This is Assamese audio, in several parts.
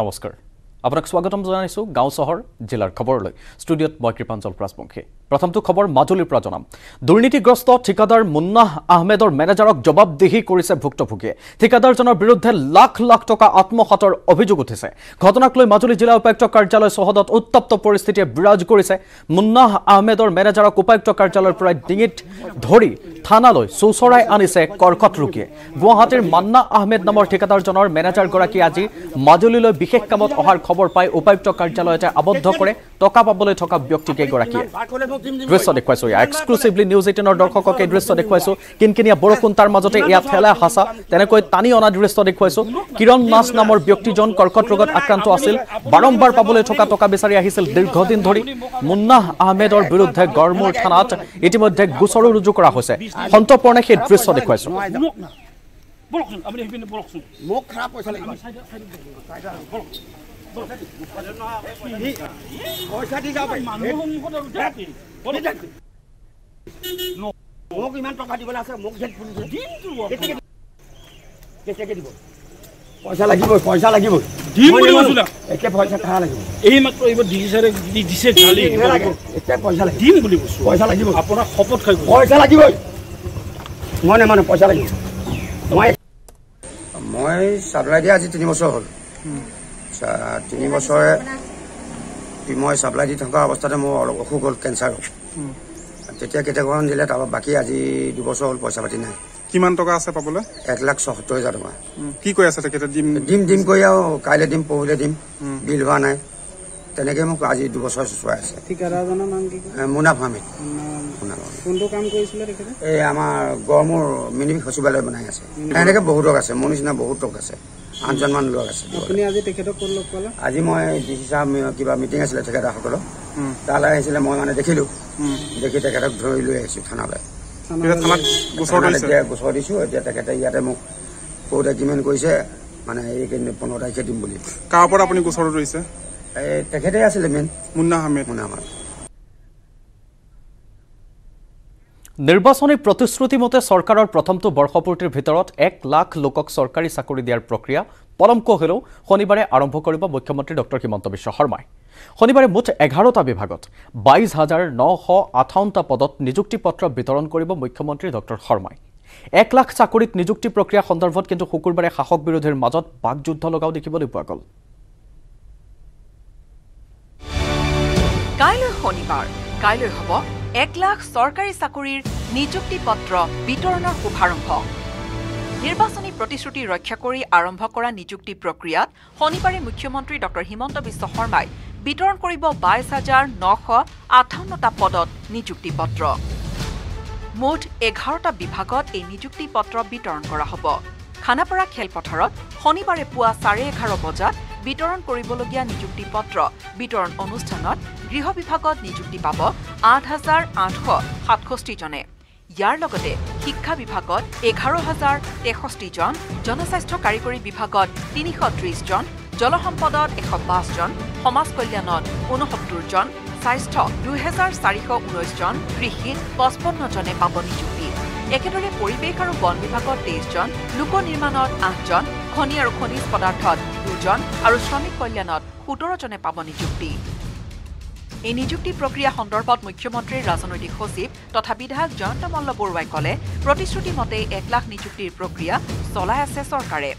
নমস্কাৰ। আপোনাক স্বাগতম জনাইছোঁ গাঁও চহৰ জিলাৰ খবৰলৈ। ষ্টুডিঅ'ত মই কৃপাঞ্জল ৰাজবংশী প্ৰথমটো খবৰ মাজুলীৰ পৰা জনাম। দুৰ্নীতিগ্ৰস্ত ঠিকাদাৰ মুন্নাহ আহমেদৰ মেনেজাৰক জবাবদিহি কৰিছে ভুক্তভোগীয়ে। ঠিকাদাৰজনৰ বিৰুদ্ধে লাখ লাখ টকা আত্মসাতৰ অভিযোগ উঠিছে। ঘটনাক লৈ মাজুলী জিলা উপায়ুক্ত কাৰ্যালয় চৌহদত উত্তপ্ত পৰিস্থিতিয়ে বিৰাজ কৰিছে। মুন্নাহ আহমেদৰ মেনেজাৰক উপায়ুক্ত কাৰ্যালয়ৰ পৰা ডিঙিত ধৰি থানালৈ চোচৰাই আনিছে কৰ্কট ৰোগীয়ে। গুৱাহাটীৰ মান্না আহমেদ নামৰ ঠিকাদাৰজনৰ মেনেজাৰগৰাকী আজি মাজুলীলৈ বিশেষ কামত অহাৰ খবৰ পাই উপায়ুক্ত কাৰ্যালয়তে আবদ্ধ কৰে। টকা পাবলৈ থকা ব্যক্তিকেইগৰাকীয়ে। দৃশ্য দেখুৱাইছো এয়া এক্সক্লুচিভলি নিউজ এইটিনৰ দৰ্শকক এই দৃশ্য দেখুৱাইছো। কিনকিনীয়া বৰষুণ তাৰ মাজতে এয়া ঠেলা হাঁচা তেনেকৈ টানি অনা দৃশ্য দেখুৱাইছো। কিৰণ নাচ নামৰ ব্যক্তিজন কৰ্কট ৰোগত আক্ৰান্ত আছিল। বাৰম্বাৰ পাবলৈ থকা টকা বিচাৰি আহিছিল দীৰ্ঘদিন ধৰি। মুন্নাহ আহমেদৰ বিৰুদ্ধে গড়মূৰ থানাত ইতিমধ্যে গোচৰো ৰুজু কৰা হৈছে। সন্তপৰ্ণে সেই দৃশ্য দেখুৱাইছো। বলকচোন আপুনি সেইপিনে বলকচোন মোক খাৰাপ পইচা লাগিব। মোক ইমান টকা দিবলৈ আছে মোক দিব পইচা লাগিবই পইচা লাগিবই দিম বুলি। এতিয়া পইচা লাগিব এই মাত্ৰ এইবাৰ দিছে কালি নালাগে এতিয়া পইচা লাগিব দিম বুলি কৈছো পইচা লাগিব আপোনাক শপত খাই পইচা লাগিবই মই নেমানো পইচা লাগিব মই মই চাপ্লাই দিয়া আজি তিনি বছৰ হ'ল তিনি বছৰে মই চাপ্লাই দি থকা অৱস্থাতে মোৰ অলপ অসুখ হ'ল কেঞ্চাৰ তেতিয়া কেতিয়াখন দিলে তাৰপৰা বাকী আজি দুবছৰ হ'ল পইচা পাতি নাই। কিমান টকা আছে পাবলৈ? এক লাখ ছসত্তৰ হাজাৰ টকা। কি কৈ আছে তেখেতে? দিম দিম দিম কৰি আৰু কাইলৈ দিম পৰহিলৈ দিম বিল হোৱা নাই। তেনেকৈ মোক আজি দুবছৰ চোৱাই আছে। মুনাফ কৰিছিলে তেখেতে? এই আমাৰ গড়মূৰ মিনি সচিবালয় বনাই আছে। এনেকৈ বহুতক আছে মোৰ নিচিনা বহুতক আছে। আঠজনমান লোক আছে। আপুনি আজি তেখেতক ক'ত লগ পালে? আজি মই ডি চি ছাৰ কিবা মিটিং আছিলে ঠিকাদাৰসকলৰ তালৈ আহিছিলে মই মানে দেখিলোঁ। দেখি তেখেতক ধৰি লৈ আহিছোঁ থানালৈ। এতিয়া গোচৰ দিছে এতিয়া গোচৰ দিছোঁ। এতিয়া তেখেতে ইয়াতে মোক কোৰ্ট এগ্ৰিমেণ্ট কৰিছে। মানে এইকেইদিন পোন্ধৰ তাৰিখে দিম বুলি। কাৰ ওপৰত আপুনি গোচৰটো ধৰিছে? এই তেখেতে আছিলে মেইন মুন্না আহমেদ মানে আমাৰ নিৰ্বাচনী প্ৰতিশ্ৰুতি মতে চৰকাৰৰ প্ৰথমটো বৰ্ষপূৰ্তিৰ ভিতৰত এক লাখ লোকক চৰকাৰী চাকৰি দিয়াৰ প্ৰক্ৰিয়া পলমকৈ হ'লেও শনিবাৰে আৰম্ভ কৰিব মুখ্যমন্ত্ৰী ডক্টৰ হিমন্ত বিশ্ব শৰ্মাই। শনিবাৰে মুঠ এঘাৰটা বিভাগত বাইছ হাজাৰ নশ আঠাৱন্নটা পদত নিযুক্তি পত্ৰ বিতৰণ কৰিব মুখ্যমন্ত্ৰী ডক্টৰ শৰ্মাই। এক লাখ চাকৰিত নিযুক্তি প্ৰক্ৰিয়া সন্দৰ্ভত কিন্তু শুকুৰবাৰে শাসক বিৰোধীৰ মাজত বাকযুদ্ধ লগাও দেখিবলৈ পোৱা গ'ল। কাইলৈ শনিবাৰ। কাইলৈ হ'ব এক লাখ চৰকাৰী চাকৰিৰ নিযুক্তি পত্ৰ বিতৰণৰ শুভাৰম্ভ। নিৰ্বাচনী প্ৰতিশ্ৰুতি ৰক্ষা কৰি আৰম্ভ কৰা নিযুক্তি প্ৰক্ৰিয়াত শনিবাৰে মুখ্যমন্ত্ৰী ডক্টৰ হিমন্ত বিশ্ব শৰ্মাই বিতৰণ কৰিব বাইছ হাজাৰ নশ আঠাৱন্নটা পদত নিযুক্তি পত্ৰ। মুঠ এঘাৰটা বিভাগত এই নিযুক্তি পত্ৰ বিতৰণ কৰা হ'ব। খানাপাৰা খেলপথাৰত শনিবাৰে পুৱা চাৰে এঘাৰ বজাত বিতৰণ কৰিবলগীয়া নিযুক্তি পত্ৰ। বিতৰণ অনুষ্ঠানত গৃহ বিভাগত নিযুক্তি পাব আঠ হাজাৰ আঠশ সাতষষ্ঠিজনে ইয়াৰ লগতে শিক্ষা বিভাগত এঘাৰ হাজাৰ তেষষ্ঠিজন জনস্বাস্থ্য কাৰিকৰী বিভাগত তিনিশ ত্ৰিশজন জলসম্পদত এশ পাঁচজন সমাজ কল্যাণত ঊনসত্তৰজন স্বাস্থ্য দুহেজাৰ চাৰিশ ঊনৈছজন কৃষিত পঁচপন্নজনে পাব নিযুক্তি। একেদৰে পৰিৱেশ আৰু বন বিভাগত তেইছজন লোক নিৰ্মাণত আঠজন খনি আৰু খনিজ পদাৰ্থত দুজন আৰু শ্ৰমিক কল্যাণত সোতৰজনে পাব নিযুক্তি। এই নিযুক্তি প্ৰক্ৰিয়া সন্দৰ্ভত মুখ্যমন্ত্ৰীৰ ৰাজনৈতিক সচিব তথা বিধায়ক জয়ন্ত মল্ল বৰুৱাই ক'লে প্ৰতিশ্ৰুতি মতে এক লাখ নিযুক্তিৰ প্ৰক্ৰিয়া চলাই আছে চৰকাৰে।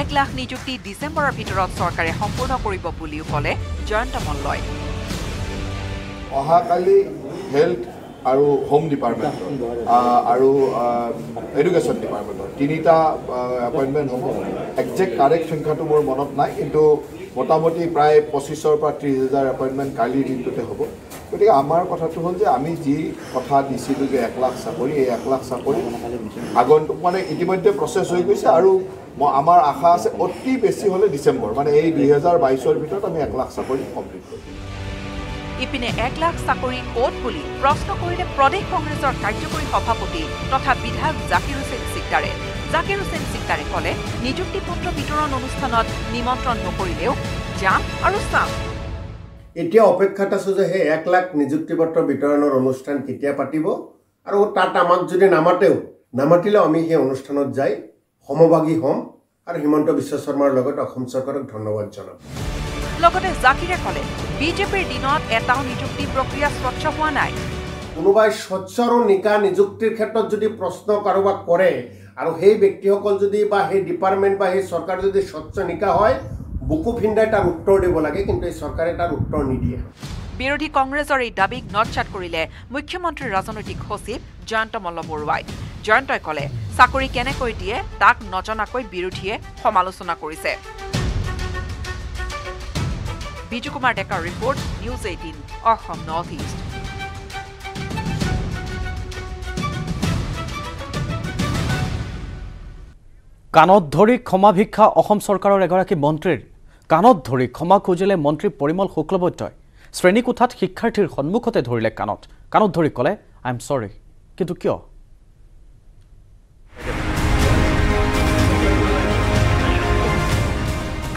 এক লাখ নিযুক্তি ডিচেম্বৰৰ ভিতৰত চৰকাৰে সম্পূৰ্ণ কৰিব বুলিও ক'লে জয়ন্ত মল্লই। অহাকালি হেল্থ আৰু হোম ডিপাৰ্টমেণ্টৰ আৰু এডুকেশ্যন ডিপাৰ্টমেণ্টৰ তিনিটা এপইণ্টমেণ্ট হ'ব। একজেক্ট কাৰেক্ট সংখ্যাটো মোৰ মনত নাই কিন্তু মোটামুটি প্ৰায় পঁচিছৰ পৰা ত্ৰিছ হাজাৰ এপইণ্টমেণ্ট কালিৰ দিনটোতে হ'ব। গতিকে আমাৰ কথাটো হ'ল যে আমি যি কথা দিছিলোঁ যে এক লাখ চাকৰি এই এক লাখ চাকৰি আগন্তুক মানে ইতিমধ্যে প্ৰচেছ হৈ গৈছে আৰু মই আমাৰ আশা আছে অতি বেছি হ'লে ডিচেম্বৰ মানে এই দুহেজাৰ বাইছৰ ভিতৰত আমি এক লাখ চাকৰি কমপ্লিট কৰিম। ইপিনে এক লাখ চাকৰি ক'ত বুলি প্ৰশ্ন কৰিলে প্ৰদেশ কংগ্ৰেছৰ কাৰ্যকৰী সভাপতি তথা বিধায়ক জাকিৰ হুছেইন চিকদাৰে। জাকিৰ হুছেইন চিকদাৰে ক'লে নিযুক্তি পত্ৰ বিতৰণ অনুষ্ঠানত নিমন্ত্ৰণ নকৰিলেও যাম আৰু চাম। এতিয়া অপেক্ষাত আছোঁ যে সেই এক লাখ নিযুক্তি পত্ৰ বিতৰণৰ অনুষ্ঠান কেতিয়া পাতিব আৰু তাত আমাক যদি নামাতেও নামাতিলেও আমি সেই অনুষ্ঠানত যাই সমভাগী হ'ম। আৰু হিমন্ত বিশ্ব শৰ্মাৰ লগতে অসম চৰকাৰক ধন্যবাদ জনাম। লগতে জাকিৰে ক'লে বিজেপিৰ দিনত এটাও নিযুক্তি প্ৰক্ৰিয়া স্বচ্ছ হোৱা নাই। কোনোবাই স্বচ্ছ আৰু নিকা নিযুক্তিৰ ক্ষেত্ৰত যদি প্ৰশ্ন কাৰোবাক কৰে আৰু সেই ব্যক্তিসকল যদি বা সেই ডিপাৰ্টমেণ্ট বা সেই চৰকাৰ যদি স্বচ্ছ নিকা হয় বুকু ফিন্দাই তাৰ উত্তৰ দিব লাগে কিন্তু এই চৰকাৰে তাৰ উত্তৰ নিদিয়ে। বিৰোধী কংগ্ৰেছৰ এই দাবীক নৎসাত কৰিলে মুখ্যমন্ত্ৰীৰ ৰাজনৈতিক সচিব জয়ন্ত মল্লবৰুৱাই জয়ন্তই ক'লে চাকৰি কেনেকৈ দিয়ে তাক নজনাকৈ বিৰোধীয়ে সমালোচনা কৰিছে। বিজু কুমাৰ ডেকাৰ report News Eighteen Assam North East. কাণত ধৰি ক্ষমা ভিক্ষা অসম চৰকাৰৰ এগৰাকী মন্ত্ৰীৰ। কাণত ধৰি ক্ষমা খুজিলে মন্ত্ৰী পৰিমল শুক্লবৈদ্যই। শ্ৰেণীকোঠাত শিক্ষাৰ্থীৰ সন্মুখতে ধৰিলে কাণত। কাণত ধৰি ক'লে আই এম চৰি কিন্তু কিয়?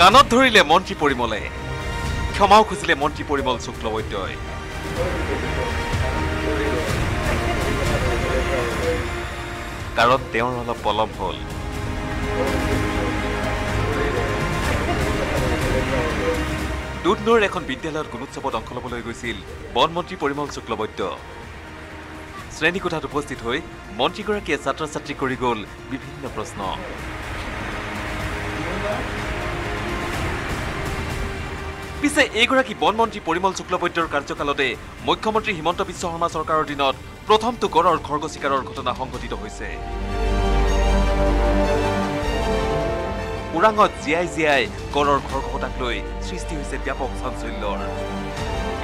কাণত ধৰিলে মন্ত্ৰী পৰিমলে। ক্ষমাও খুজিলে মন্ত্ৰী পৰিমল শুক্লবৈদ্যই। কাৰণ তেওঁৰ অলপ পলম হ'ল। দুধনৈৰ এখন বিদ্যালয়ত গুণোৎসৱত অংশ ল'বলৈ গৈছিল বন মন্ত্ৰী পৰিমল শুক্লবৈদ্য। শ্ৰেণীকোঠাত উপস্থিত হৈ মন্ত্ৰীগৰাকীয়ে ছাত্ৰ ছাত্ৰীক কৰি গ'ল বিভিন্ন প্ৰশ্ন। পিছে এইগৰাকী বন মন্ত্ৰী পৰিমল শুক্লবৈদ্যৰ কাৰ্যকালতে মুখ্যমন্ত্ৰী হিমন্ত বিশ্ব শৰ্মা চৰকাৰৰ দিনত প্ৰথমটো গড়ৰ খৰ্গ চিকাৰৰ ঘটনা সংঘটিত হৈছে। ওৰাঙত জীয়াই জীয়াই গড়ৰ খৰ্গকতাক লৈ সৃষ্টি হৈছে ব্যাপক চাঞ্চল্যৰ।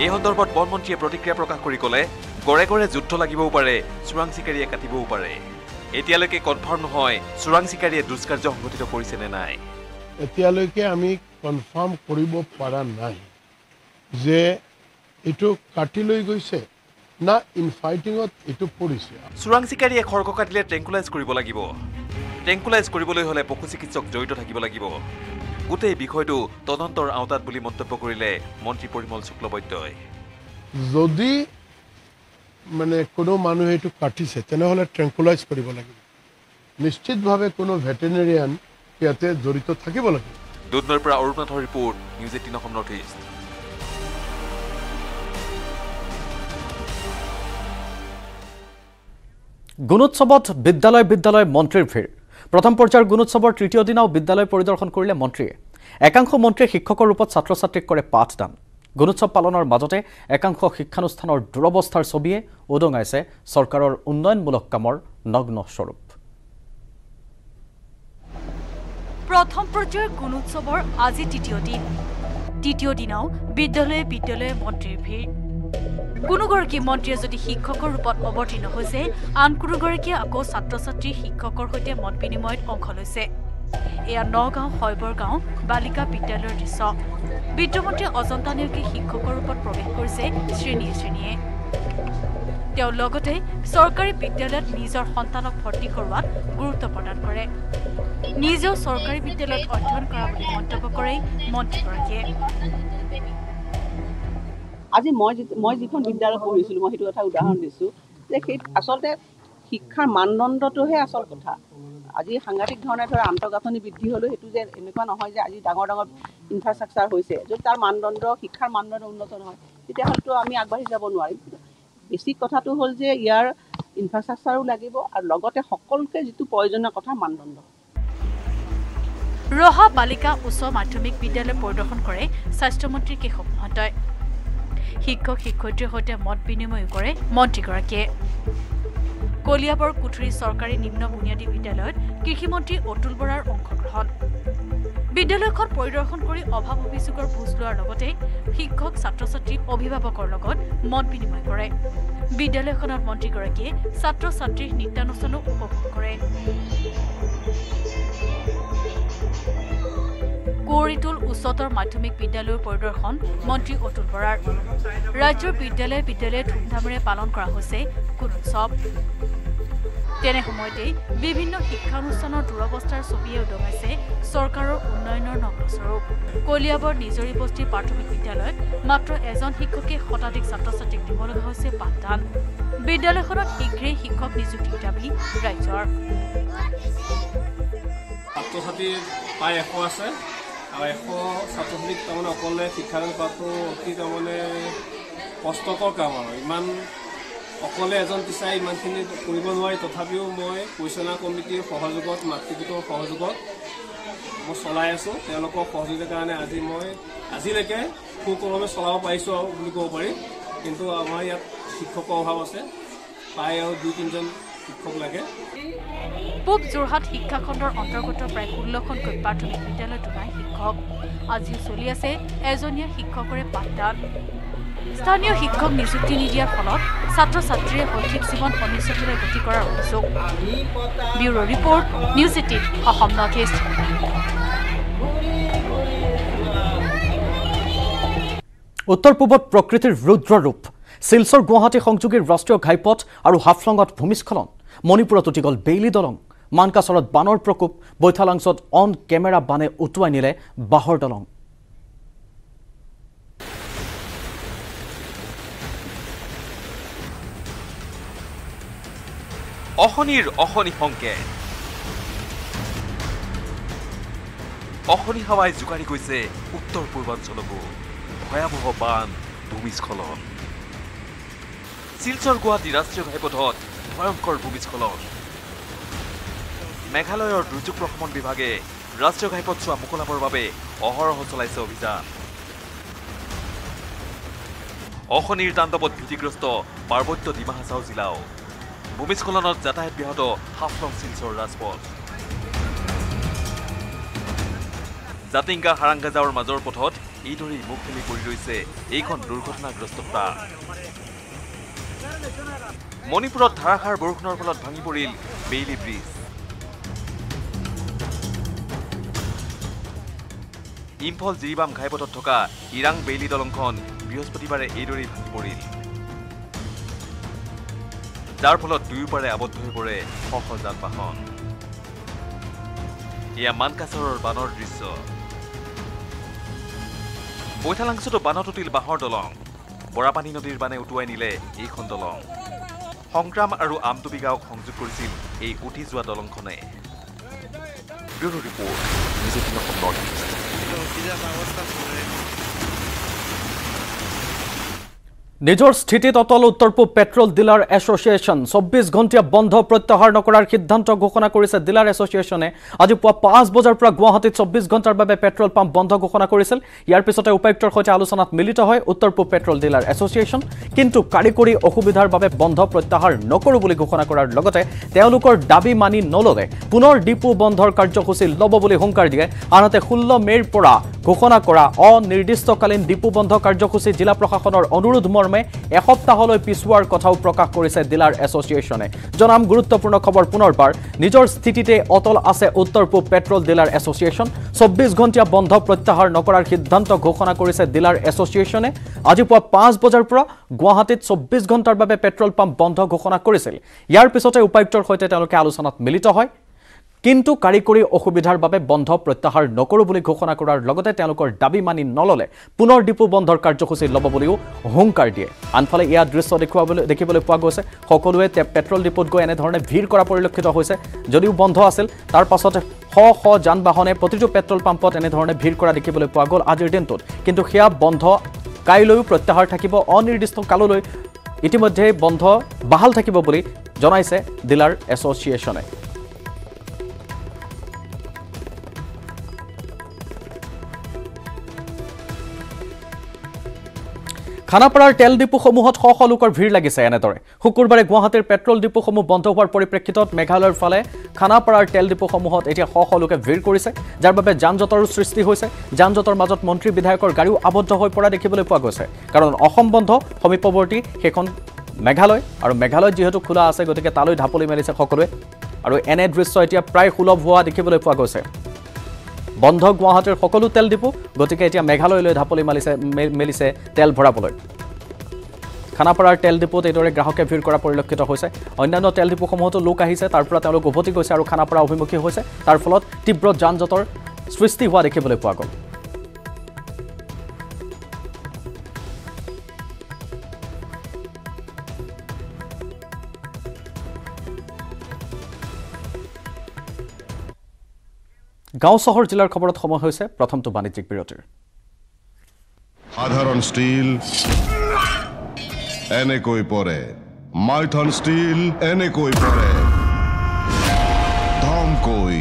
এই সন্দৰ্ভত বন মন্ত্ৰীয়ে প্ৰতিক্ৰিয়া প্ৰকাশ কৰি ক'লে গড়ে গড়ে যুদ্ধ লাগিবও পাৰে চোৰাং চিকাৰীয়ে কাটিবও পাৰে। এতিয়ালৈকে কনফাৰ্ম নহয় চোৰাং চিকাৰীয়ে দুষ্কাৰ্য সংঘটিত কৰিছে নে নাই। এতিয়ালৈকে আমি কনফাৰ্ম কৰিব পৰা নাই যে এইটো কাটি লৈ গৈছে না ইনফাইটিঙত এইটো পৰিছে। চোৰাং চিকাৰীয়ে খৰ্গ কাটিলে ট্ৰেংকুলাইজ কৰিব লাগিব। ট্ৰেংকুলাইজ কৰিবলৈ হ'লে পশু চিকিৎসক জড়িত থাকিব লাগিব। গোটেই বিষয়টো তদন্তৰ আওতাত বুলি মন্তব্য কৰিলে মন্ত্ৰী পৰিমল শুক্লবৈদ্যই। যদি মানে কোনো মানুহে এইটো কাটিছে তেনেহ'লে ট্ৰেংকুলাইজ কৰিব লাগিব। নিশ্চিতভাৱে কোনো ভেটেনেৰিয়ান ইয়াতে জড়িত থাকিব লাগিব। দুধনৈৰ পৰা অৰুণ নাথৰ report News Eighteen Assam North East. গুণোৎসৱত বিদ্যালয় বিদ্যালয় মন্ত্ৰীৰ ভিৰ। প্ৰথম পৰ্যায়ৰ গুণোৎসৱৰ তৃতীয় দিনাও বিদ্যালয় পৰিদৰ্শন কৰিলে মন্ত্ৰীয়ে। একাংশ মন্ত্ৰীয়ে শিক্ষকৰ ৰূপত ছাত্ৰ ছাত্ৰীক কৰে পাঠদান। গুণোৎসৱ পালনৰ মাজতে একাংশ শিক্ষানুষ্ঠানৰ দুৰৱস্থাৰ ছবিয়ে উদঙাইছে চৰকাৰৰ উন্নয়নমূলক কামৰ নগ্ন স্বৰূপ। প্ৰথম পৰ্যায়ৰ গুণোৎসৱৰ আজি তৃতীয় দিন। তৃতীয় দিনাও বিদ্যালয়ে বিদ্যালয়ে মন্ত্ৰীৰ ভিৰ। কোনোগৰাকী মন্ত্ৰীয়ে যদি শিক্ষকৰ ৰূপত অৱতীৰ্ণ হৈছে আন কোনোগৰাকীয়ে আকৌ ছাত্ৰ ছাত্ৰী শিক্ষকৰ সৈতে মত বিনিময়ত অংশ লৈছে। এয়া নগাঁও শৈবৰ গাঁও বালিকা বিদ্যালয়ৰ দৃশ্য। বিত্তমন্ত্ৰী অজন্তা নেওগে শিক্ষকৰ ৰূপত প্ৰৱেশ কৰিছে শ্ৰেণীয়ে শ্ৰেণীয়ে। তেওঁ লগতে চৰকাৰী বিদ্যালয়ত নিজৰ সন্তানক ভৰ্তি কৰোৱাত গুৰুত্ব প্ৰদান কৰে। নিজেও চৰকাৰী বিদ্যালয়ত অধ্যয়ন কৰা বুলি মন্তব্য কৰে মন্ত্ৰীগৰাকীয়ে। আজি মই মই যিখন বিদ্যালয়ত পঢ়িছিলোঁ মই সেইটো কথা উদাহৰণ দিছোঁ যে সেই আচলতে শিক্ষাৰ মানদণ্ডটোহে আচল কথা। আজি সাংঘাতিক ধৰণে ধৰা আন্তঃগাঁথনি বৃদ্ধি হ'লেও সেইটো যে এনেকুৱা নহয় যে আজি ডাঙৰ ডাঙৰ ইনফ্ৰাষ্ট্ৰাকচাৰ হৈছে যদি তাৰ মানদণ্ড শিক্ষাৰ মানদণ্ড উন্নত নহয় তেতিয়াহ'লেতো আমি আগবাঢ়ি যাব নোৱাৰিম। বেছিক কথাটো হ'ল যে ইয়াৰ ইনফ্ৰাষ্ট্ৰাকচাৰো লাগিব আৰু লগতে সকলোকে যিটো প্ৰয়োজনীয় কথা মানদণ্ড। ৰহা বালিকা উচ্চ মাধ্যমিক বিদ্যালয় পৰিদৰ্শন কৰে স্বাস্থ্যমন্ত্ৰী কেশৱ মহন্তই। শিক্ষক শিক্ষয়িত্ৰীৰ সৈতে মত বিনিময় কৰে মন্ত্ৰীগৰাকীয়ে। কলিয়াবৰ কুঠুৰী চৰকাৰী নিম্ন বুনিয়াদী বিদ্যালয়ত কৃষিমন্ত্ৰী অতুল বৰাৰ অংশগ্ৰহণ। বিদ্যালয়খন পৰিদৰ্শন কৰি অভাৱ অভিযোগৰ বুজ লোৱাৰ লগতে শিক্ষক ছাত্ৰ ছাত্ৰী অভিভাৱকৰ লগত মত বিনিময় কৰে। বিদ্যালয়খনত মন্ত্ৰীগৰাকীয়ে ছাত্ৰ ছাত্ৰীৰ নৃত্যানুষ্ঠানো উপভোগ কৰে। কুঁৱৰীটোল উচ্চতৰ মাধ্যমিক বিদ্যালয়ৰ পৰিদৰ্শন মন্ত্ৰী অতুল বৰাৰ। ৰাজ্যৰ বিদ্যালয়ে বিদ্যালয়ে ধুমধামেৰে পালন কৰা হৈছে গুণোৎসৱ তেনে সময়তেই বিভিন্ন শিক্ষানুষ্ঠানৰ দুৰৱস্থাৰ ছবিয়ে উদঙাইছে চৰকাৰৰ উন্নয়নৰ নগ্নস্বৰূপ। কলিয়াবৰ নিজৰি বস্তিৰ প্ৰাথমিক বিদ্যালয়ত মাত্ৰ এজন শিক্ষকে শতাধিক ছাত্ৰ ছাত্ৰীক দিব লগা হৈছে পাঠদান। বিদ্যালয়খনত শীঘ্ৰেই শিক্ষক নিযুক্তিৰ দাবী ৰাইজৰ। ছাত্ৰ ছাত্ৰীৰ প্ৰায় এশ আছে আৰু এশ ছাত্ৰ ছাত্ৰীক তাৰমানে অকলে শিক্ষাদান কৰাটো অতি তাৰমানে কষ্টকৰ কাম আৰু। ইমান অকলে এজন টিচাৰে ইমানখিনি কৰিব নোৱাৰি। তথাপিও মই পৰিচালনা কমিটিৰ সহযোগত মাতৃগোটৰ সহযোগত মই চলাই আছোঁ। তেওঁলোকৰ সহযোগিতাৰ কাৰণে আজি মই আজিলৈকে সুকলমে চলাব পাৰিছোঁ আৰু বুলি ক'ব পাৰি। কিন্তু আমাৰ ইয়াত শিক্ষকৰ অভাৱ আছে। প্ৰায় আৰু দুই তিনিজন শিক্ষক লাগে। পূব যোৰহাট শিক্ষাখণ্ডৰ অন্তৰ্গত প্ৰায় ষোল্লখনকৈ প্ৰাথমিক বিদ্যালয়তো নাই শিক্ষক আজিও চলি আছে। এজনীয়া শিক্ষকৰে পাঠদান। স্থানীয় শিক্ষক নিযুক্তি নিদিয়াৰ ফলত ছাত্ৰ ছাত্ৰীয়ে শৈক্ষিক জীৱন অনিশ্চিতলৈ গতি কৰাৰ অভিযোগ। Bureau' report News Eighteen Assam North East. উত্তৰ পূবত প্ৰকৃতিৰ ৰুদ্ৰ ৰূপ শিলচৰ গুৱাহাটী সংযোগী ৰাষ্ট্ৰীয় ঘাইপথ আৰু হাফলঙত ভূমিস্খলন। মণিপুৰত উটি গ'ল বেইলি দলং। মানকাচৰত বানৰ প্ৰকোপ। বৈঠালাংছত অন কেমেৰা বানে উটুৱাই নিলে বাঁহৰ দলং। অশনিৰ অশনি সংকেত। অশনি হাৱাই জোকাৰি গৈছে উত্তৰ পূৰ্বাঞ্চলকো। ভয়াৱহ বান ভূমিস্খলন। শিলচৰ গুৱাহাটী ৰাষ্ট্ৰীয় ঘাইপথত ভয়ংকৰ ভূমিস্খলন। মেঘালয়ৰ দুৰ্যোগ প্ৰশমন বিভাগে ৰাষ্ট্ৰীয় ঘাইপথ চোৱা মোকলাবৰ বাবে অহৰহ চলাইছে অভিযান। অশনিৰ তাণ্ডৱত ভীতিগ্ৰস্ত পাৰ্বত্য ডিমা হাছাও জিলাও। ভূমিস্খলনত যাতায়াত ব্যাহত হাফলং শিলচৰ ৰাজপথ জাতিংগা হাৰাংগাজাওৰ মাজৰ পথত এইদৰেই মুখ মেলি পৰি ৰৈছে এইখন দুৰ্ঘটনাগ্ৰস্ত মণিপুৰত ধাৰাসাৰ বৰষুণৰ ফলত ভাঙি পৰিল বেইলি ব্ৰিজ। ইম্ফল জিৰিবাম ঘাইপথত থকা ইৰাং বেইলি দলংখন বৃহস্পতিবাৰে এইদৰেই ভাঙি পৰিল। যাৰ ফলত দুয়োপাৰে আবদ্ধ হৈ পৰে শ যান বাহন। এয়া মানকাচৰৰ বানৰ দৃশ্য। বৈঠালাংচতো বানত উঠিল বাঁহৰ দলং। বৰাপানী নদীৰ বানে উটুৱাই নিলে এইখন দলং। সংগ্ৰাম আৰু আমটুবি গাঁৱক সংযোগ কৰিছিল এই উঠি যোৱা দলংখনে। ৰিপৰ্ট নিজৰ স্থিতিত অটল উত্তৰ পূব পেট্ৰল ডিলাৰ এছ'চিয়েশ্যন চৌব্বিছ ঘণ্টীয়া বন্ধ প্ৰত্যাহাৰ নকৰাৰ সিদ্ধান্ত ঘোষণা কৰিছে ডিলাৰ এছ'চিয়েশ্যনে। আজি পুৱা পাঁচ বজাৰ পৰা গুৱাহাটীত চৌব্বিছ ঘণ্টাৰ বাবে পেট্ৰল পাম্প বন্ধ ঘোষণা কৰিছিল। ইয়াৰ পিছতে উপায়ুক্তৰ সৈতে আলোচনাত মিলিত হয় উত্তৰ পূব পেট্ৰল ডিলাৰ এছ'চিয়েশ্যন কিন্তু কাৰিকৰী অসুবিধাৰ বাবে বন্ধ প্ৰত্যাহাৰ নকৰোঁ বুলি ঘোষণা কৰাৰ লগতে তেওঁলোকৰ দাবী মানি নল'লে পুনৰ ডিপু বন্ধৰ কাৰ্যসূচী ল'ব বুলি হুংকাৰ দিয়ে। আনহাতে ষোল্ল মে'ৰ পৰা ঘোষণা কৰা অনিৰ্দিষ্টকালীন ডিপু বন্ধ কাৰ্যসূচী জিলা প্ৰশাসনৰ অনুৰোধ মৰ্মে এসপ্তাহলৈ পিছুৱাৰ কথাও প্ৰকাশ কৰিছে ডিলাৰ এছ'চিয়েশ্যনে। জনাম গুৰুত্বপূৰ্ণ খবৰ পুনৰবাৰ নিজৰ স্থিতিতে অটল আছে উত্তৰ পূব পেট্ৰল ডিলাৰ এছ'চিয়েশ্যন। চৌব্বিছ ঘণ্টীয়া বন্ধ প্ৰত্যাহাৰ নকৰাৰ সিদ্ধান্ত ঘোষণা কৰিছে ডিলাৰ এছ'চিয়েশ্যনে। আজি পুৱা পাঁচ বজাৰ পৰা গুৱাহাটীত চৌব্বিছ ঘণ্টাৰ বাবে পেট্ৰল পাম্প বন্ধ ঘোষণা কৰিছিল। ইয়াৰ পিছতে উপায়ুক্তৰ সৈতে তেওঁলোকে আলোচনাত মিলিত হয়। কিন্তু কাৰিকৰী অসুবিধাৰ বাবে বন্ধ প্ৰত্যাহাৰ নকৰোঁ বুলি ঘোষণা কৰাৰ লগতে তেওঁলোকৰ দাবী মানি নল'লে পুনৰ ডিপু বন্ধৰ কাৰ্যসূচী ল'ব বুলিও হুংকাৰ দিয়ে। আনফালে এয়া দৃশ্য দেখুৱাবলৈ দেখিবলৈ পোৱা গৈছে সকলোৱে পেট্ৰল ডিপুত গৈ এনেধৰণে ভিৰ কৰা পৰিলক্ষিত হৈছে। যদিও বন্ধ আছিল তাৰ পাছতে শ শ যান বাহনে প্ৰতিটো পেট্ৰল পাম্পত এনেধৰণে ভিৰ কৰা দেখিবলৈ পোৱা গ'ল আজিৰ দিনটোত। কিন্তু সেয়া বন্ধ কাইলৈও প্ৰত্যাহাৰ থাকিব অনিৰ্দিষ্ট কাললৈ। ইতিমধ্যে বন্ধ বাহাল থাকিব বুলি জনাইছে ডিলাৰ এছ'চিয়েশ্যনে। খানাপাৰাৰ তেল ডিপুসমূহত শ শ লোকৰ ভিৰ লাগিছে এনেদৰে। শুকুৰবাৰে গুৱাহাটীৰ পেট্ৰল ডিপুসমূহ বন্ধ হোৱাৰ পৰিপ্ৰেক্ষিতত মেঘালয়ৰ ফালে খানাপাৰাৰ তেল ডিপুসমূহত এতিয়া শ শ লোকে ভিৰ কৰিছে যাৰ বাবে যান জঁটৰো সৃষ্টি হৈছে। যান জঁটৰ মাজত মন্ত্ৰী বিধায়কৰ গাড়ীও আবদ্ধ হৈ পৰা দেখিবলৈ পোৱা গৈছে। কাৰণ অসম বন্ধ সমীপৱৰ্তী সেইখন মেঘালয় আৰু মেঘালয়ত যিহেতু খোলা আছে গতিকে তালৈ ঢাপলি মেলিছে সকলোৱে। আৰু এনে দৃশ্য এতিয়া প্ৰায় সুলভ হোৱা দেখিবলৈ পোৱা গৈছে। বন্ধ গুৱাহাটীৰ সকলো তেল ডিপু গতিকে এতিয়া মেঘালয়লৈ ঢাপলি মালিছে মেলিছে তেল ভৰাবলৈ। খানাপাৰাৰ তেল ডিপুত এইদৰে গ্ৰাহকে ভিৰ কৰা পৰিলক্ষিত হৈছে। অন্যান্য তেল ডিপুসমূহতো লোক আহিছে তাৰ পৰা তেওঁলোক উভতি গৈছে আৰু খানাপাৰা অভিমুখী হৈছে। তাৰ ফলত তীব্ৰ যান জঁটৰ সৃষ্টি হোৱা দেখিবলৈ পোৱা গ'ল। গাঁও চহৰ জিলাৰ খবৰত সময় হৈছে প্ৰথমটো বাণিজ্যিক বিৰতিৰ। সাধাৰণ ষ্টীল এনেকৈ পৰে। মাইথন ষ্টীল এনেকৈ পৰে। ধমকৈ।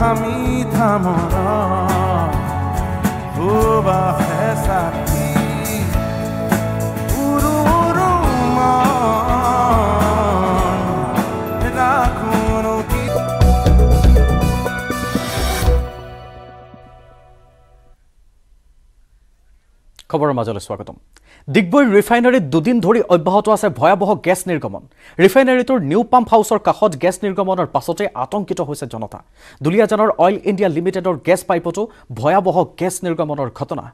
밤이 다 멀어 후바 햇살이 우르르 먼 해가 구르기. 커버를 맞아를 수학을 좀 ডিগবৈ ৰিফাইনাৰীত দুদিন ধৰি অব্যাহত আছে ভয়াৱহ গেছ নিৰ্গমন। ৰিফাইনাৰীটোৰ নিউ পাম্প হাউচৰ কাষত গেছ নিৰ্গমনৰ পাছতে আতংকিত হৈছে জনতা। দুলীয়াজানৰ অইল ইণ্ডিয়া লিমিটেডৰ গেছ পাইপতো ভয়াৱহ গেছ নিৰ্গমনৰ ঘটনা।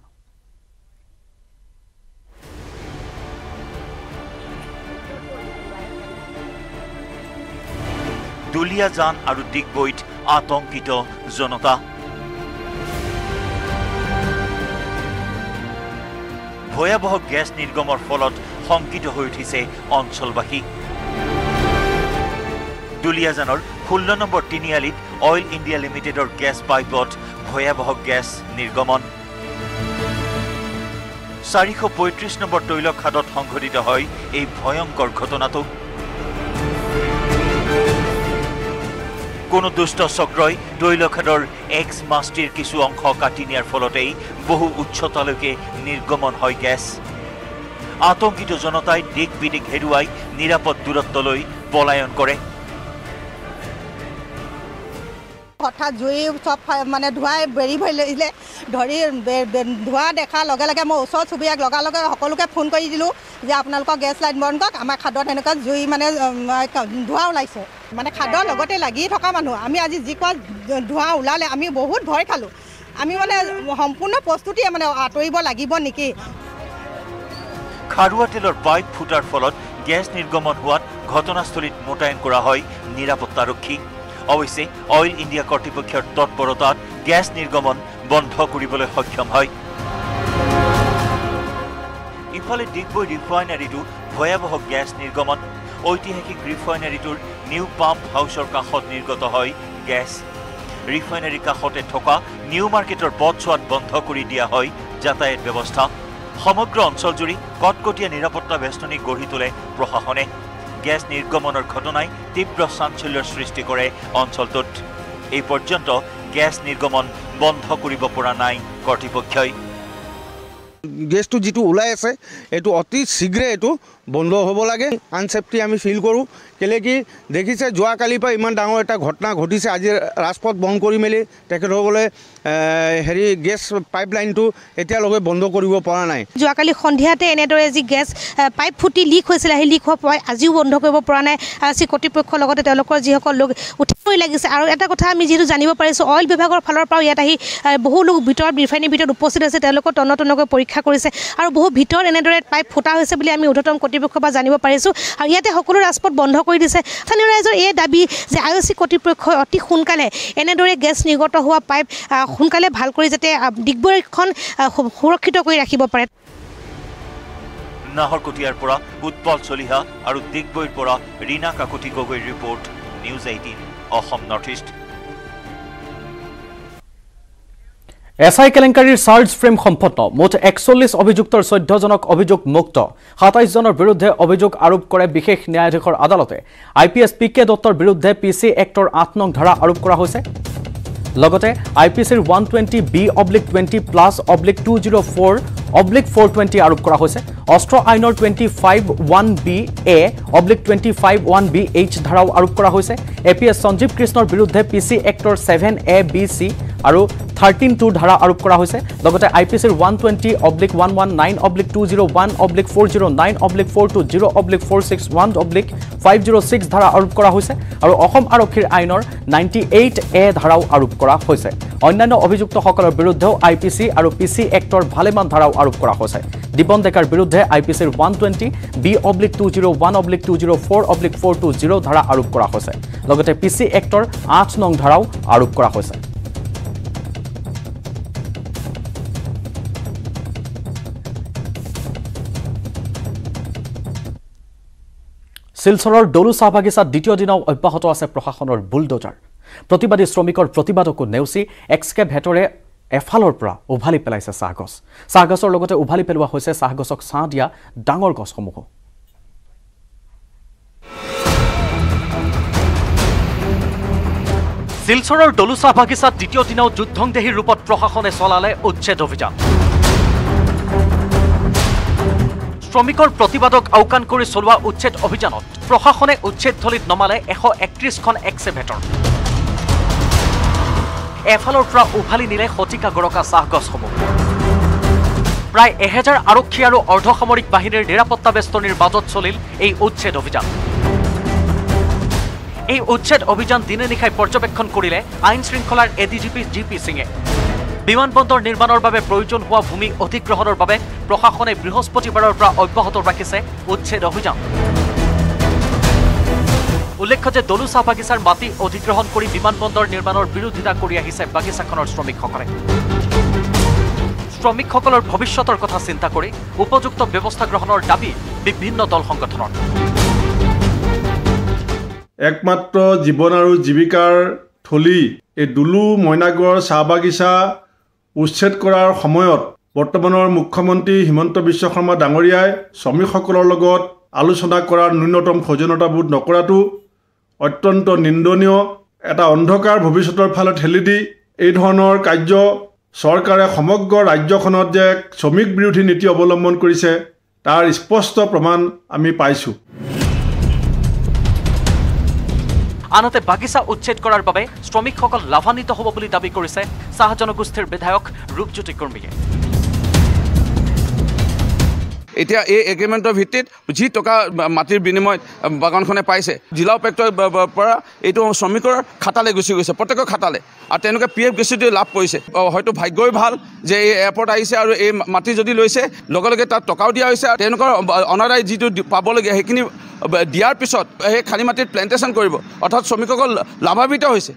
দুলীয়াজান আৰু ডিগবৈত আতংকিত জনতা। ভয়াৱহ গেছ নিৰ্গমৰ ফলত শংকিত হৈ উঠিছে অঞ্চলবাসী। দুলীয়াজানৰ ষোল্ল নম্বৰ তিনিআলিত অইল ইণ্ডিয়া লিমিটেডৰ গেছ পাইপত ভয়াৱহ গেছ নিৰ্গমন। চাৰিশ পঁয়ত্ৰিছ নম্বৰ তৈল খাদত সংঘটিত হয় এই ভয়ংকৰ ঘটনাটো। কোনো দুষ্ট চক্ৰই তৈলখাদৰ এক্স মাষ্টিৰ কিছু অংশ কাটি নিয়াৰ ফলতেই বহু উচ্চতালৈকে নিৰ্গমন হয় গেছ। আতংকিত জনতাই দিক বিদিক হেৰুৱাই নিৰাপদ দূৰত্বলৈ পলায়ন কৰে। হঠাৎ জুই চব মানে ধোঁৱাই বেৰি ভৰিলে ধৰি ধোঁৱা দেখাৰ লগে লগে মই ওচৰ চুবুৰীয়াক লগালগে সকলোকে ফোন কৰি দিলোঁ যে আপোনালোকৰ গেছ লাইট বন্ধ কৰক আমাৰ খাদত এনেকুৱা জুই মানে ধোঁৱা ওলাইছে। মানে খাদৰ লগতে লাগি থকা মানুহ। আমি আজি যি কোৱা ধোঁৱা ওলালে আমি বহুত ভয় খালোঁ। আমি মানে সম্পূৰ্ণ প্ৰস্তুতিয়ে মানে আঁতৰিব লাগিব নেকি? খাৰুৱা তেলৰ পাইপ ফুটাৰ ফলত গেছ নিৰ্গমন হোৱাত ঘটনাস্থলীত মোতায়েন কৰা হয় নিৰাপত্তাৰক্ষী অৱশ্যে অইল ইণ্ডিয়া কৰ্তৃপক্ষৰ তৎপৰতাত গেছ নিৰ্গমন বন্ধ কৰিবলৈ সক্ষম হয়। ইফালে ডিগবৈ ৰিফাইনাৰীটো ভয়াৱহ গেছ নিৰ্গমন ঐতিহাসিক ৰিফাইনাৰীটোৰ নিউ পাম্প হাউচৰ কাষত নিৰ্গত হয় গেছ। ৰিফাইনাৰীৰ কাষতে থকা নিউ মাৰ্কেটৰ পথছোৱাত বন্ধ কৰি দিয়া হয় যাতায়াত ব্যৱস্থা। সমগ্ৰ অঞ্চলজুৰি কটকটীয়া নিৰাপত্তা বেষ্টনী গঢ়ি তোলে প্ৰশাসনে। গেছ নিৰ্গমনৰ ঘটনাই তীব্ৰ চাঞ্চল্যৰ সৃষ্টি কৰে অঞ্চলটোত। এই পৰ্যন্ত গেছ নিৰ্গমন বন্ধ কৰিব পৰা নাই কৰ্তৃপক্ষই। গেছটো যিটো ওলাই আছে এইটো অতি শীঘ্ৰে এইটো বন্ধ হ'ব লাগে। আনচেফটি আমি ফিল কৰোঁ। কেলৈ কি দেখিছে যোৱাকালিৰ পৰা ইমান ডাঙৰ এটা ঘটনা ঘটিছে। আজি ৰাজপথ বন্ধ কৰি মেলি তেখেতসকলে হেৰি গেছ পাইপলাইনটো এতিয়ালৈকে বন্ধ কৰিব পৰা নাই। যোৱাকালি সন্ধিয়াতে এনেদৰে যি গেছ পাইপ ফুটি লিক হৈছিলে সেই লিক হোৱা পাই আজিও বন্ধ কৰিব পৰা নাই। চি কৰ্তৃপক্ষৰ লগতে তেওঁলোকৰ যিসকল লোক উঠিবই লাগিছে। আৰু এটা কথা আমি যিহেতু জানিব পাৰিছোঁ অইল বিভাগৰ ফালৰ পৰাও ইয়াত আহি বহু লোক ভিতৰত ৰিফাইনেৰীৰ ভিতৰত উপস্থিত আছে তেওঁলোকৰ তন্ন তন্নকৈ পৰীক্ষা কৰিছে। আৰু বহু ভিতৰত এনেদৰে পাইপ ফুটা হৈছে বুলি আমি ঊৰ্ধতম কৰ্তৃপক্ষৰ পৰা জানিব পাৰিছোঁ। আৰু ইয়াতে সকলো ৰাজপথ বন্ধ কৰি দিছে। স্থানীয় ৰাইজৰ এই দাবী যে আই অ' চি কৰ্তৃপক্ষই অতি সোনকালে এনেদৰে গেছ নিৰ্গত হোৱা পাইপ সোনকালে ভাল কৰি যাতে ডিগবৈখন সুৰক্ষিত কৰি ৰাখিব পাৰে। নাহৰকটীয়াৰ পৰা উৎপল চলিহা আৰু ডিগবৈৰ পৰা ৰীনা কাকতি গগৈৰ report News Eighteen Assam North East. S I কেলেংকাৰীৰ চাৰ্জ ফ্ৰেম সম্পন্ন। মুঠ একচল্লিছ অভিযুক্তৰ চৈধ্যজনক অভিযোগ মুক্ত। সাতাইছজনৰ বিৰুদ্ধে অভিযোগ আৰোপ কৰে বিশেষ ন্যায়াধীশৰ আদালতে। I P S P K দত্তৰ বিৰুদ্ধে পি চি এক্টৰ আঠ নং ধাৰা আৰোপ কৰা হৈছে। লগতে আই পি চিৰ one twenty B oblique twenty plus oblique two zero' four oblique four twenty আৰোপ কৰা হৈছে। অস্ত্ৰ আইনৰ twenty five one B A oblique twenty five one B H ধাৰাও আৰোপ কৰা হৈছে। এ পি এছ সঞ্জীৱ কৃষ্ণৰ বিৰুদ্ধে পি চি এক্টৰ ছেভেন এ বি চি আৰু থাৰ্টিন টুৰ ধাৰা আৰোপ কৰা হৈছে। লগতে আই পি চিৰ one twenty oblique one one nine oblique two zero' one oblique four zero' nine oblique four two zero' oblique four six one oblique five zero' six ধাৰা আৰোপ কৰা হৈছে। আৰু অসম আৰক্ষীৰ আইনৰ নাইণ্টি এইট এ ধাৰাও আৰোপ কৰা হৈছে। অন্যান্য অভিযুক্তসকলৰ বিৰুদ্ধেও আই পি চি আৰু পি চি এক্টৰ ভালেমান ধাৰাও আৰোপ কৰা হৈছে। দীপন ডেকাৰ বিৰুদ্ধে আই পি চিৰ one twenty B oblique two zero' one oblique two zero' four oblique four two zero' ধাৰা আৰোপ কৰা হৈছে। লগতে পি চি এক্টৰ আঠ নং ধাৰাও আৰোপ কৰা হৈছে। শিলচৰৰ ডলু চাহ বাগিচাত দ্বিতীয় দিনাও অব্যাহত আছে প্ৰশাসনৰ বুলডোজাৰ। প্ৰতিবাদী শ্ৰমিকৰ প্ৰতিবাদকো নেওচি এক্সকেভেটৰে এফালৰ পৰা উভালি পেলাইছে চাহগছ চাহগছৰ লগতে উভালি পেলোৱা হৈছে চাহগছক ছাঁ দিয়া ডাঙৰ গছসমূহো। শিলচৰৰ ডলু চাহ বাগিচাত দ্বিতীয় দিনাও যুদ্ধংদেহী ৰূপত প্ৰশাসনে চলালে উচ্ছেদ অভিযান। শ্ৰমিকৰ প্ৰতিবাদক আওকাণ কৰি চলোৱা উচ্ছেদ অভিযানত প্ৰশাসনে উচ্ছেদথলীত নমালে এশ একত্ৰিছখন এক্সেভেটৰ। এফালৰ পৰা উভালি নিলে শতিকা গৰকা চাহগছসমূহ। প্ৰায় এহেজাৰ আৰক্ষী আৰু অৰ্ধসামৰিক বাহিনীৰ নিৰাপত্তা বেষ্টনীৰ মাজত চলিল এই উচ্ছেদ অভিযান। এই উচ্ছেদ অভিযান দিনে নিশাই পৰ্যবেক্ষণ কৰিলে আইন শৃংখলাৰ A D G P G P সিঙে। বিমানবন্দৰ নিৰ্মাণৰ বাবে প্ৰয়োজন হোৱা ভূমি অধিগ্ৰহণৰ বাবে প্ৰশাসনে বৃহস্পতিবাৰৰ পৰা অব্যাহত ৰাখিছে উচ্ছেদ অভিযান। উল্লেখ্য যে দলু চাহ বাগিচাৰ মাটি অধিগ্ৰহণ কৰি বিমানবন্দৰ নিৰ্মাণৰ বিৰোধিতা কৰি আহিছে বাগিচাখনৰ শ্ৰমিকসকলে। শ্ৰমিকসকলৰ ভৱিষ্যতৰ কথা চিন্তা কৰি উপযুক্ত ব্যৱস্থা গ্ৰহণৰ দাবী বিভিন্ন দল সংগঠনৰ। একমাত্ৰ জীৱন আৰু জীৱিকাৰ থলী এই দুলু মইনাগড় চাহ বাগিচা উচ্ছেদ কৰাৰ সময়ত বৰ্তমানৰ মুখ্যমন্ত্ৰী হিমন্ত বিশ্ব শৰ্মা ডাঙৰীয়াই শ্ৰমিকসকলৰ লগত আলোচনা কৰাৰ ন্যূনতম সৌজন্যতাবোধ নকৰাটো অত্যন্ত নিন্দনীয় এটা অন্ধকাৰ ভৱিষ্যতৰ ফালে ঠেলি দি এই ধৰণৰ কাৰ্য চৰকাৰে সমগ্ৰ ৰাজ্যখনত যে শ্ৰমিক বিৰোধী নীতি অৱলম্বন কৰিছে তাৰ স্পষ্ট প্ৰমাণ আমি পাইছোঁ। আনহাতে বাগিচা উচ্ছেদ কৰাৰ বাবে শ্ৰমিকসকল লাভান্বিত হ'ব বুলি দাবী কৰিছে চাহ জনগোষ্ঠীৰ বিধায়ক ৰূপজ্যোতি কৰ্মীয়ে। এতিয়া এই এগ্ৰিমেণ্টৰ ভিত্তিত যি টকা মাটিৰ বিনিময়ত বাগানখনে পাইছে জিলা উপায়ুক্তৰ পৰা এইটো শ্ৰমিকৰ খাটালৈ গুচি গৈছে প্ৰত্যেকৰ খাটালে আৰু তেওঁলোকে পি এফ গ্ৰেচুইটি লাভ কৰিছে। হয়তো ভাগ্যই ভাল যে এই এয়াৰপৰ্ট আহিছে আৰু এই মাটি যদি লৈছে লগে লগে তাত টকাও দিয়া হৈছে আৰু তেওঁলোকৰ অনাদায় যিটো পাবলগীয়া সেইখিনি দিয়াৰ পিছত সেই খালী মাটিত প্লেণ্টেশ্যন কৰিব। অৰ্থাৎ শ্ৰমিকসকল লাভান্বিত হৈছে।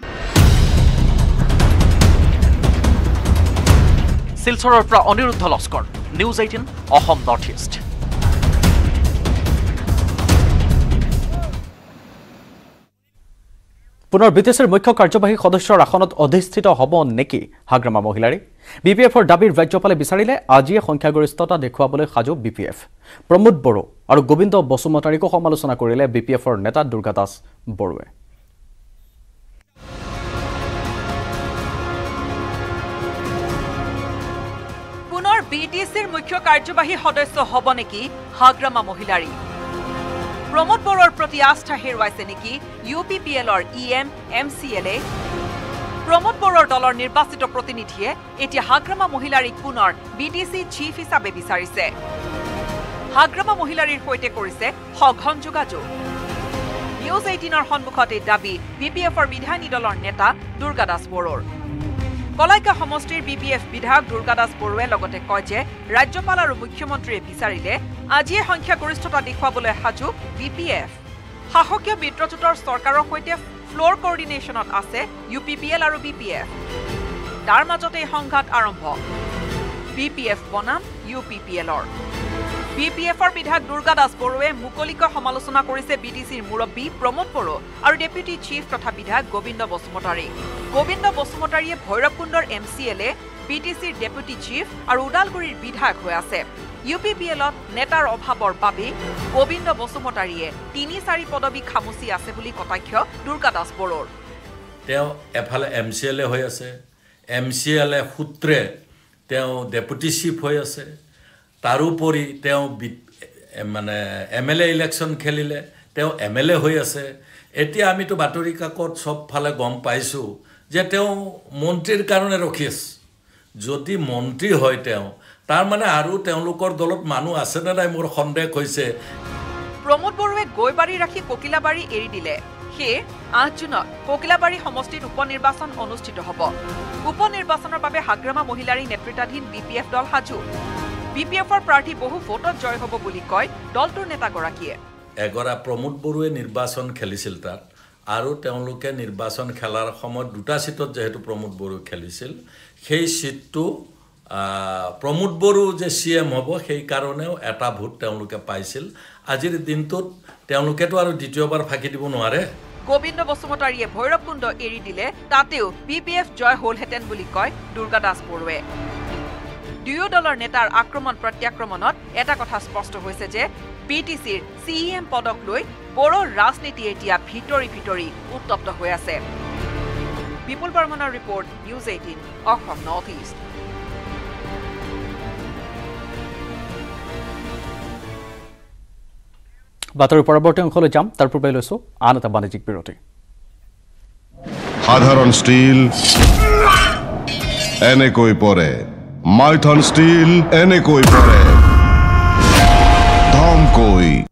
শিলচৰৰ পৰা Aniruddha Laskar. News Eighteen North East পুনৰ বি টি চিৰ মুখ্য কাৰ্যবাহী সদস্যৰ আসনত অধিষ্ঠিত হ'ব নেকি? হাগ্ৰামা মহিলাৰী বি পি এফৰ দাবীৰ ৰাজ্যপালে বিচাৰিলে আজিয়ে সংখ্যাগৰিষ্ঠতা দেখুৱাবলৈ সাজু B P F. Pramod Boro আৰু গোবিন্দ বসুমতাৰীকো সমালোচনা কৰিলে বি পি এফৰ নেতা দুৰ্গা দাস বড়োৱে। বি টি চিৰ মুখ্য কাৰ্যবাহী সদস্য হ'ব নেকি হাগ্ৰামা মহিলাৰী? প্ৰমোদ বড়োৰ প্ৰতি আস্থা হেৰুৱাইছে নেকি ইউ পি পি এলৰ ই এম এম চি এলে প্ৰমোদ বড়োৰ দলৰ নিৰ্বাচিত প্ৰতিনিধিয়ে এতিয়া হাগ্ৰামা মহিলাৰীক পুনৰ বি টি চি চিফ হিচাপে বিচাৰিছে। হাগ্ৰামা মহিলাৰীৰ সৈতে কৰিছে সঘন যোগাযোগ। নিউজ এইটিনৰ সন্মুখত এই দাবী বি পি এফৰ বিধায়িনী দলৰ নেতা দুৰ্গা দাস বড়োৰ কলাইকা সমষ্টিৰ বি পি এফ বিধায়ক দুৰ্গা দাস বড়োৱে লগতে কয় যে ৰাজ্যপাল আৰু মুখ্যমন্ত্ৰীয়ে বিচাৰিলে আজিয়ে সংখ্যাগৰিষ্ঠতা দেখুৱাবলৈ সাজু বি পি এফ শাসকীয় মিত্ৰজোঁটৰ চৰকাৰৰ সৈতে ফ্ল'ৰ কৰ্ডিনেশ্যনত আছে ইউ পি পি এল আৰু বি পি এফ তাৰ মাজতে সংঘাত আৰম্ভ। বি পি এফ বনাম ইউ পি পি এলৰ বি পি এফৰ বিধায়ক দুৰ্গা দাস বড়োৱে মুকলিকৈ সমালোচনা কৰিছে বি টি চিৰ মুৰব্বী প্ৰমোদ বড়ো আৰু ডেপুটি চিফ তথা বিধায়ক গোবিন্দ বসুমতাৰীক গোবিন্দ বসুমতাৰীয়ে ভৈৰৱকুণ্ডৰ এম চি এলে বি টি চিৰ ডেপুটি চিফ আৰু ওদালগুৰিৰ বিধায়ক হৈ আছে। ইউ পি পি এলত নেতাৰ অভাৱৰ বাবেই গোবিন্দ বসুমতাৰীয়ে তিনি চাৰি পদবী খামুচি আছে বুলি কটাক্ষ দুৰ্গা দাস বড়োৰ। তেওঁ এফালে এম চি এল এ হৈ আছে। এম চি এল এ সূত্ৰে তেওঁ ডেপুটি চিফ হৈ আছে। তাৰোপৰি তেওঁ মানে এম এল এ ইলেকশ্যন খেলিলে তেওঁ এম এল এ হৈ আছে। এতিয়া আমিতো বাতৰি কাকত চবফালে গম পাইছোঁ যে তেওঁ মন্ত্ৰীৰ কাৰণে ৰখি আছে। যদি মন্ত্ৰী হয় তেওঁ তাৰমানে আৰু তেওঁলোকৰ দলত মানুহ আছেনে নাই মোৰ সন্দেহ হৈছে। প্ৰমোদ বড়োৱে গৈবাৰী ৰাখি ককিলাবাৰী এৰি দিলে। সেয়ে আঠ জুনত ককিলাবাৰী সমষ্টিত উপ নিৰ্বাচন অনুষ্ঠিত হ'ব। উপ নিৰ্বাচনৰ বাবে হাগ্ৰামা মহিলাৰী নেতৃত্বাধীন বি পি এফ দল সাজু। বি পি এফৰ প্ৰাৰ্থী বহু ভোটত জয় হ'ব বুলি কয় দলটোৰ নেতাগৰাকীয়ে। এগৰা প্ৰমোদ বড়োৱে নিৰ্বাচন খেলিছিল তাত আৰু তেওঁলোকে নিৰ্বাচন খেলাৰ সময়ত দুটা ছিটত যিহেতু প্ৰমোদ বড়ো খেলিছিল সেই ছিটটো প্ৰমোদ বড়ো যে চি এম হ'ব সেইকাৰণেও এটা ভোট তেওঁলোকে পাইছিল। আজিৰ দিনটোত তেওঁলোকেতো আৰু দ্বিতীয়বাৰ ফাঁকি দিব নোৱাৰে। গোবিন্দ বসুমতাৰীয়ে ভৈৰৱকুণ্ড এৰি দিলে তাতেও বি পি এফ জয় হলহেঁতেন বুলি কয় দুৰ্গা দাস বড়োৱে। দুয়ো দলৰ নেতাৰ আক্ৰমণ প্ৰত্যাক্ৰমণত এটা কথা স্পষ্ট হৈছে যে বি টি চিৰ চি ই এম পদক লৈ বড়োৰ ৰাজনীতি এতিয়া ভিতৰি ভিতৰি উত্তপ্ত হৈ আছে। বিপুল বৰ্মনৰ report News Eighteen Assam North East. বাতৰিৰ পৰৱৰ্তী অংশলৈ যাম তাৰ পূৰ্বে লৈছোঁ আন এটা বাণিজ্যিক বিৰতি। সাধাৰণ ষ্টীল এনেকৈ পৰে। মাইথন ষ্টীল এনেকৈ পৰে। ধমকৈ।